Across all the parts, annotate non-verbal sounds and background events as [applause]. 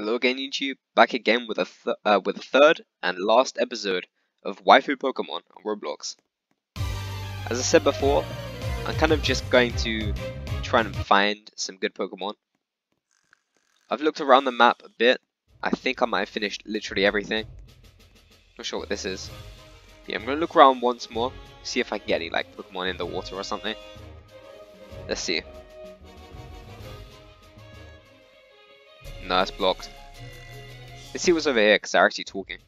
Hello again YouTube, back again with a uh, with a third and last episode of Waifu Pokemon on Roblox. As I said before, I'm kind of just going to try and find some good Pokemon. I've looked around the map a bit. I think I might have finished literally everything. Not sure what this is. Yeah, I'm gonna look around once more, see if I can get any like Pokemon in the water or something. Let's see. No, it's blocked. Let's see what's over here, because they're actually talking.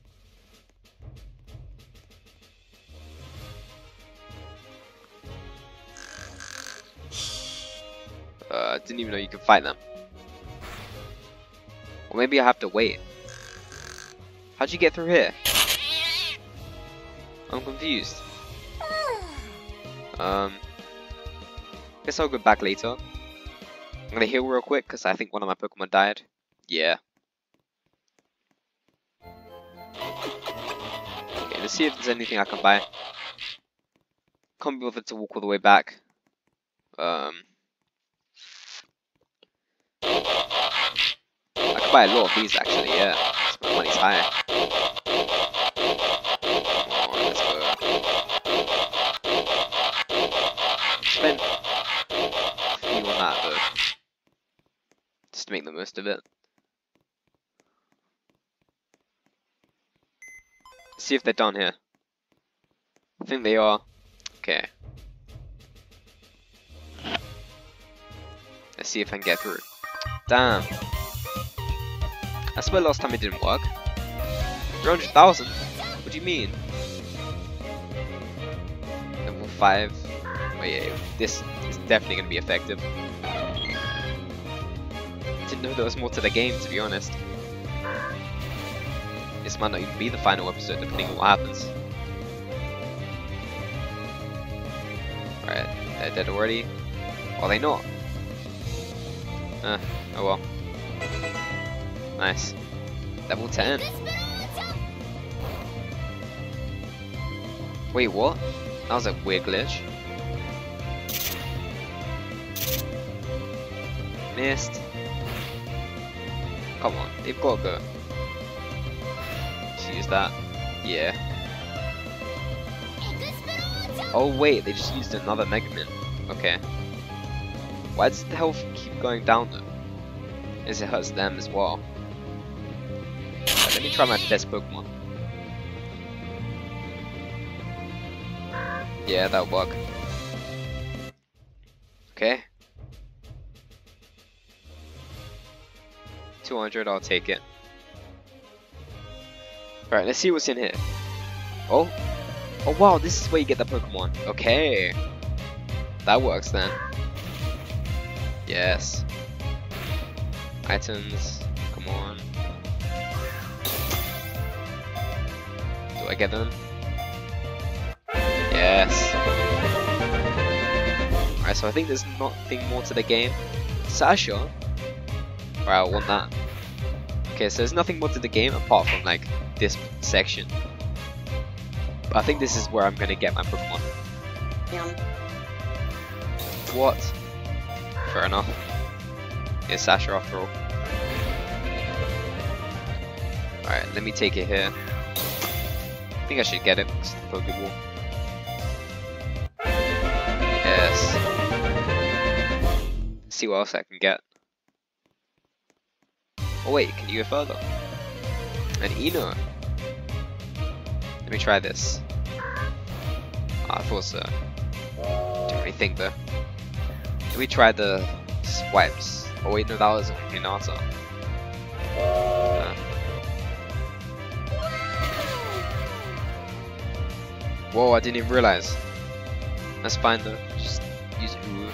Uh, didn't even know you could fight them. Or maybe I have to wait. How'd you get through here? I'm confused. Um, guess I'll go back later. I'm gonna heal real quick because I think one of my Pokemon died. Yeah. Okay, let's see if there's anything I can buy. Can't be bothered to walk all the way back. Um, I could buy a lot of these actually, yeah. My money's high. On, let's go. Spend a few on that. Just to make the most of it. See if they're done here. I think they are. Okay. Let's see if I can get through. Damn. I swear last time it didn't work. 300,000? What do you mean? Level 5. Oh yeah, this is definitely going to be effective. Didn't know there was more to the game, to be honest. This might not even be the final episode, depending on what happens. Alright, they're dead already. Are they not? Uh, oh well. Nice. Level 10. Wait, what? That was a weird glitch. Missed. Come on, they've got to go that. Yeah. Oh wait, they just used another Megumin. Okay. Why does the health keep going down though? As it hurts them as well. Right, let me try my best Pokemon. Yeah, that'll work. Okay. 200, I'll take it. Alright, let's see what's in here. Oh. Oh wow, this is where you get the Pokemon. Okay. That works then. Yes. Items. Come on. Do I get them? Yes. Alright, so I think there's nothing more to the game. Sasha? Alright, I want that. Okay, so there's nothing more to the game apart from like this section. But I think this is where I'm gonna get my Pokemon. Yeah. What? Fair enough. It's Sasha after all. Alright, let me take it here. I think I should get it because the Pokeball. Yes. Let's see what else I can get. Oh wait, can you go further? An Eno. Let me try this. Oh, I thought so. Really think though. Let me try the swipes. Oh wait, no, that was Hinata. Uh. Whoa, I didn't even realize. That's fine though. Just use Ooh.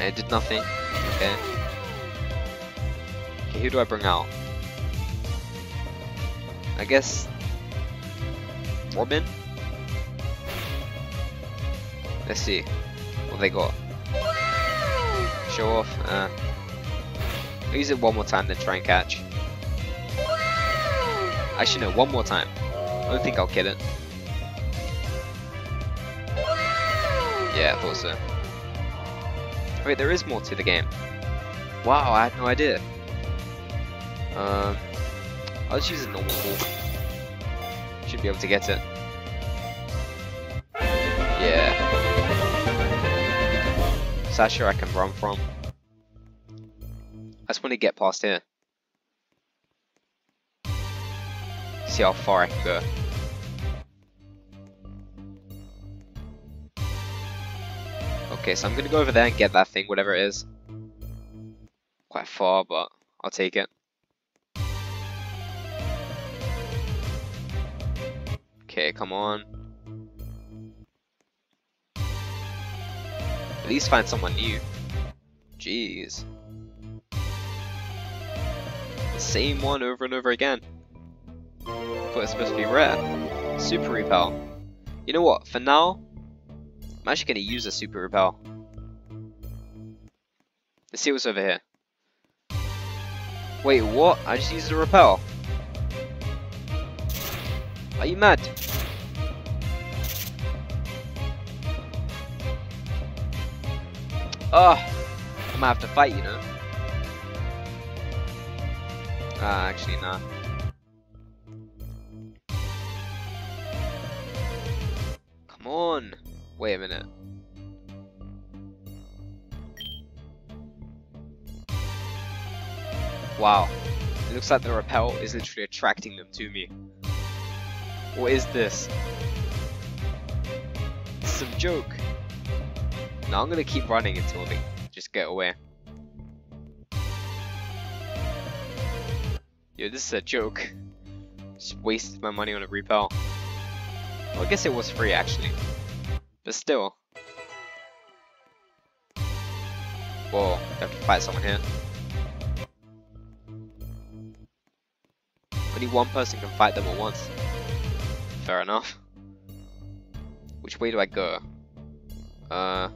And it did nothing. Okay. Okay, who do I bring out? I guess Robin? Let's see what they got. Show off. Uh, use it one more time then try and catch. Actually no, one more time. I don't think I'll get it. Yeah, I thought so. Wait, there is more to the game. Wow, I had no idea. Um, I'll just use a normal ball. Should be able to get it. Yeah. Sasha I can run from. I just want to get past here. See how far I can go. Okay, so I'm gonna go over there and get that thing, whatever it is. Quite far, but I'll take it. Okay, come on. At least find someone new. Jeez. The same one over and over again. But it's supposed to be rare. Super Repel. You know what, for now, I'm actually going to use a Super Repel. Let's see what's over here. Wait, what? I just used a Repel. Are you mad? Oh, I'm gonna have to fight, you know. Ah, actually, nah. Come on. Wait a minute. Wow. It looks like the repel is literally attracting them to me. What is this? Some joke. Now I'm gonna keep running until they just get away. Yo, this is a joke. Just wasted my money on a repel. Well, I guess it was free actually. But still. Whoa, I have to fight someone here. Only one person can fight them at once. Fair enough. Which way do I go? Uh...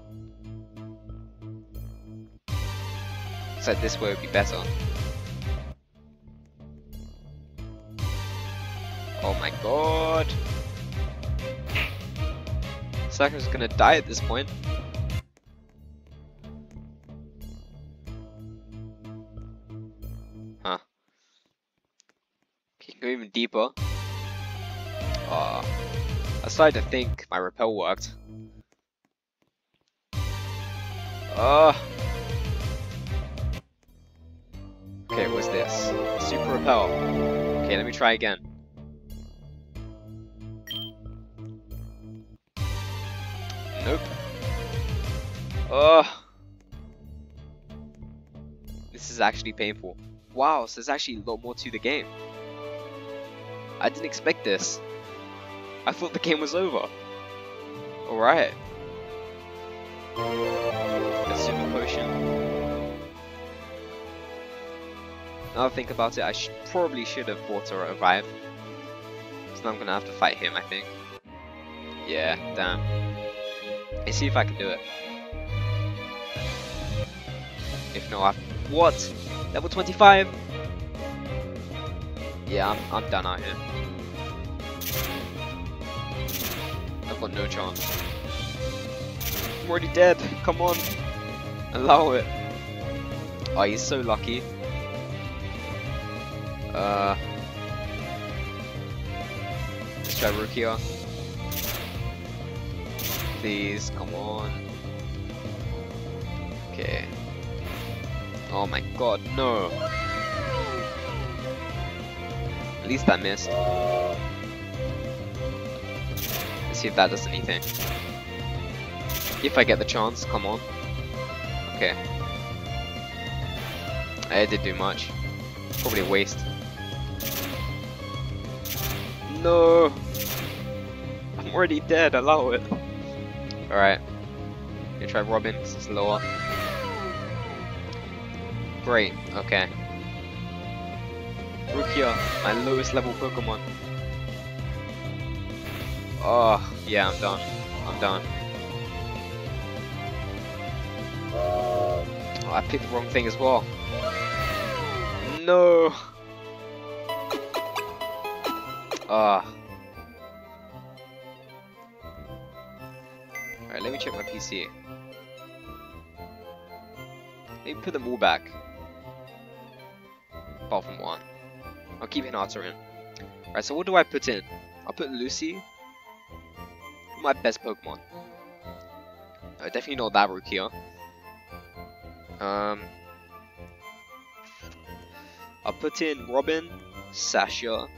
Looks like this way would be better. Oh my god! Sakura's gonna die at this point. Huh. Can you go even deeper. Uh, I started to think my repel worked. Uh. Okay, what's this? Super repel. Okay, let me try again. Nope. Oh. This is actually painful. Wow, so there's actually a lot more to the game. I didn't expect this. I thought the game was over. Alright. A super potion. Now I think about it, I sh probably should have bought a revive. So now I'm gonna have to fight him, I think. Yeah, damn. Let's see if I can do it. If not, I what? Level 25? Yeah, I'm I'm done out here. I've got no chance. I'm already dead. Come on, allow it. Oh, he's so lucky. Uh, let's try Rukia please. Come on. Okay. Oh my god, no. At least I missed. Let's see if that does anything. If I get the chance, come on. Okay. I did do much. Probably a waste. No! I'm already dead, allow it. Alright. Gonna try Robin, because it's lower. Great, okay. Rukia, my lowest level Pokemon. Oh, yeah, I'm done. I'm done. Oh, I picked the wrong thing as well. No! Ah. Oh. Alright, let me check my PC. Let me put them all back. Apart from one. I'll keep Hinata in. Alright, so what do I put in? I'll put Lucy. My best Pokemon. Definitely not that Rukia. Um, I'll put in Robin, Sasha,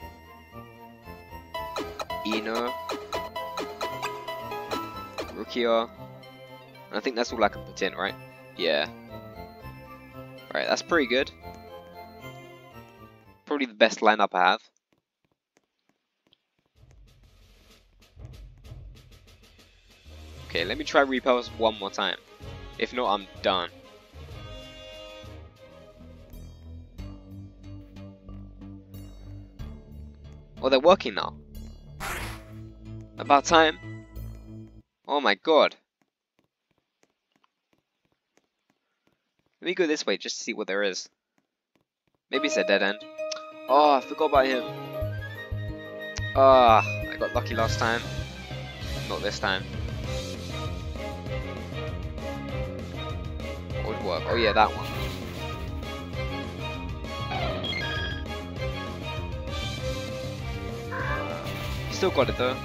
Ina, Rukia. I think that's all I can put in, right? Yeah. Right, that's pretty good. Probably the best lineup I have. Okay, let me try repels one more time. If not, I'm done. Oh, they're working now. About time. Oh my god. Let me go this way just to see what there is. Maybe it's a dead end. Oh, I forgot about him. Ah, oh, I got lucky last time. Not this time. Work? Oh yeah, that one. Still got it though.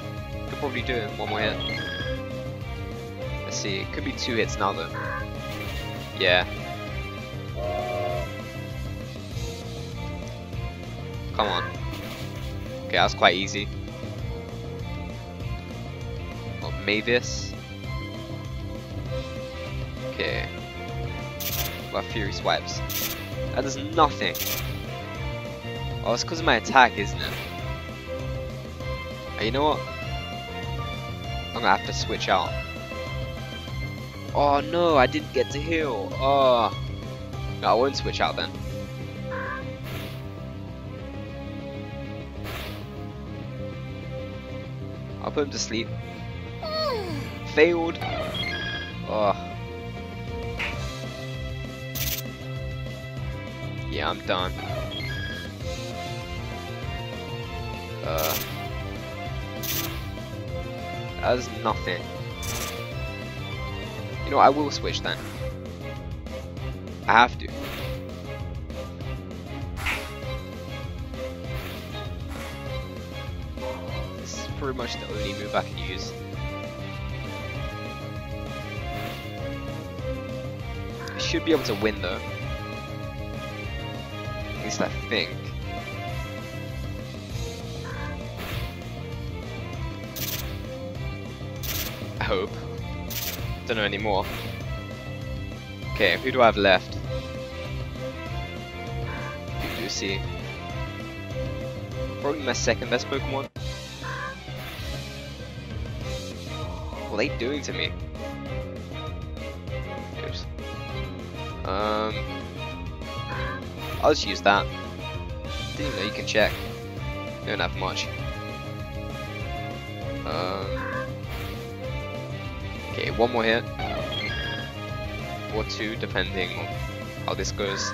Could probably do it one more hit. Let's see, it could be two hits now though. Yeah. Come on. Okay, that was quite easy. Oh, Mavis. Okay. Well, Fury Swipes. That does nothing. Oh, it's because of my attack, isn't it? you know what? I'm gonna have to switch out. Oh no, I didn't get to heal. Oh. No, I won't switch out then. I'll put him to sleep. [sighs] Failed. Yeah, I'm done. Uh. That is nothing. You know, I will switch then. I have to. This is pretty much the only move I can use. I should be able to win though. Least I think. I hope. Don't know anymore. Okay, who do I have left? Lucy. Probably my second best Pokemon. What are they doing to me? Oops. Um, I'll just use that. Didn't even know you can check. Don't have much. Um, Okay, one more hit. Or two, depending on how this goes.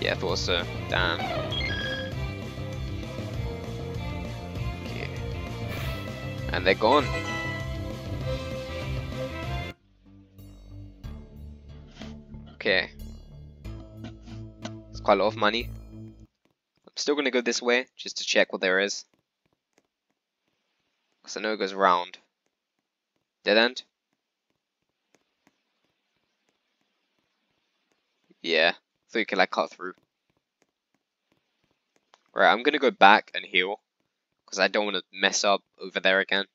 Yeah, I thought so. Damn. Okay. And they're gone. Okay. Quite a lot of money. I'm still gonna go this way, just to check what there is. Because I know it goes round. Dead end? Yeah, so you can like cut through. Right, I'm gonna go back and heal. Because I don't want to mess up over there again.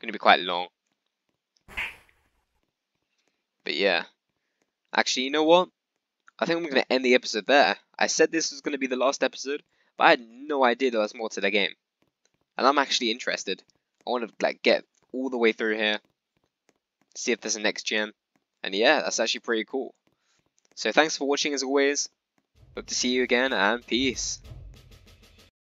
Gonna be quite long. But yeah. Actually, you know what? I think I'm gonna end the episode there. I said this was gonna be the last episode, but I had no idea there was more to the game and I'm actually interested. I want to like get all the way through here, see if there's a next gym, and yeah, that's actually pretty cool. So thanks for watching as always. Hope to see you again, and peace.